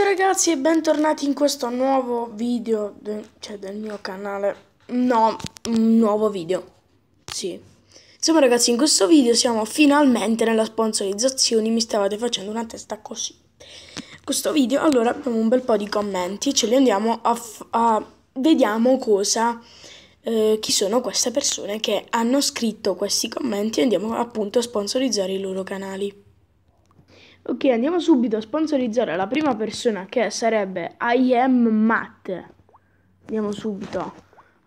ragazzi e bentornati in questo nuovo video, de cioè del mio canale. No, un nuovo video. Sì. Insomma ragazzi, in questo video siamo finalmente nella sponsorizzazione, mi stavate facendo una testa così. Questo video, allora abbiamo un bel po' di commenti, ce li andiamo a... a vediamo cosa... Eh, chi sono queste persone che hanno scritto questi commenti e andiamo appunto a sponsorizzare i loro canali. Ok, andiamo subito a sponsorizzare la prima persona che sarebbe I am Matt. Andiamo subito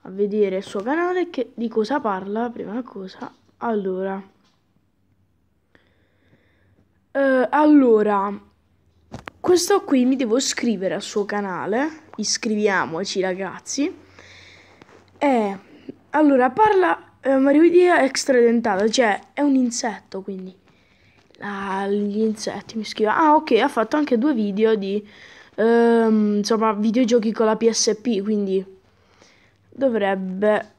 a vedere il suo canale che di cosa parla, prima cosa. Allora. Uh, allora, questo qui mi devo iscrivere al suo canale. Iscriviamoci ragazzi. E allora parla eh, Marioidia extradentata, cioè è un insetto quindi Ah, gli insetti mi scrive. Ah, ok, ha fatto anche due video di um, insomma videogiochi con la PSP, quindi dovrebbe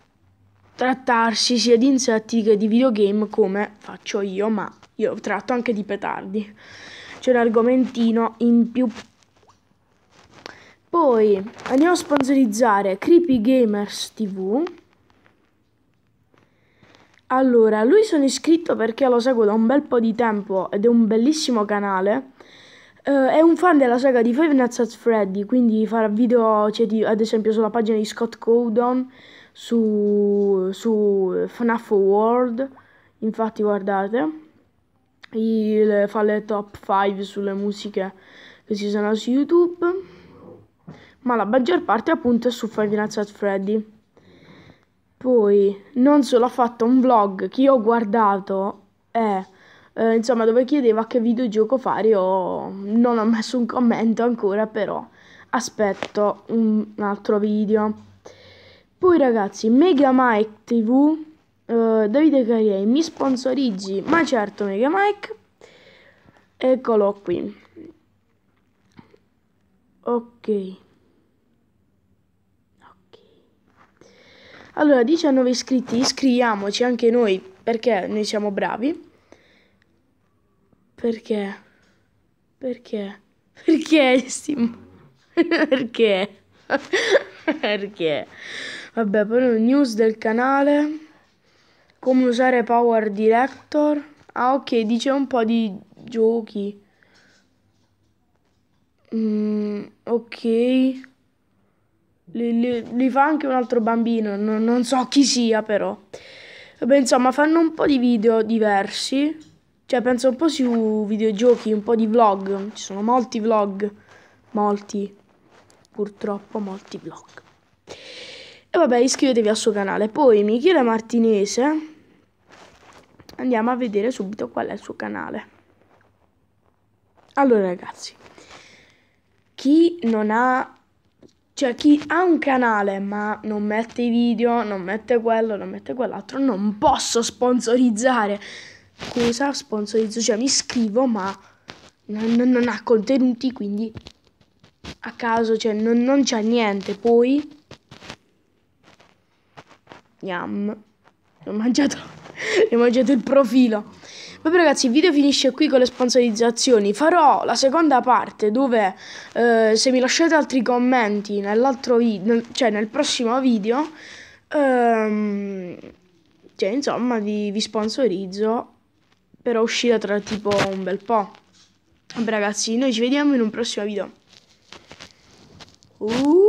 trattarsi sia di insetti che di videogame come faccio io, ma io tratto anche di petardi. C'è un argomentino in più. Poi andiamo a sponsorizzare Creepy Gamers TV allora, lui sono iscritto perché lo seguo da un bel po' di tempo ed è un bellissimo canale. Uh, è un fan della saga di Five Nights at Freddy, quindi farà video, cioè, di, ad esempio, sulla pagina di Scott Cowdon, su, su FNAF World. Infatti, guardate, il, fa le top 5 sulle musiche che si usano su YouTube. Ma la maggior parte appunto è su Five Nights at Freddy. Poi non solo ha fatto un vlog che io ho guardato e eh, insomma dove chiedeva che videogioco fare io non ho messo un commento ancora però aspetto un altro video. Poi ragazzi Mega Mike TV eh, Davide Cariei mi sponsorizzi ma certo Mega Mike eccolo qui. Ok Allora, 19 iscritti, iscriviamoci anche noi perché noi siamo bravi. Perché? Perché? Perché? Stim... perché? perché? Vabbè, poi news del canale. Come usare Power Director. Ah, ok, dice un po' di giochi. Mm, ok. Li, li, li, fa anche un altro bambino, non, non, so chi sia però. Vabbè, insomma, fanno un po' di video diversi. Cioè, penso un po' su videogiochi, un po' di vlog. Ci sono molti vlog. Molti. Purtroppo molti vlog. E vabbè, iscrivetevi al suo canale. Poi Michele Martinese. Andiamo a vedere subito qual è il suo canale. Allora, ragazzi. Chi non ha cioè, chi ha un canale ma non mette i video, non mette quello, non mette quell'altro, non posso sponsorizzare. Cosa sponsorizzo? Cioè, mi iscrivo ma non, non ha contenuti, quindi a caso, cioè, non, non c'è niente. Poi... Yam. Ho mangiato, ho mangiato il profilo. Vabbè ragazzi, il video finisce qui con le sponsorizzazioni. Farò la seconda parte dove eh, se mi lasciate altri commenti nell'altro video, cioè nel prossimo video, ehm, cioè insomma vi, vi sponsorizzo per uscire tra tipo un bel po'. Vabbè ragazzi, noi ci vediamo in un prossimo video. Uh!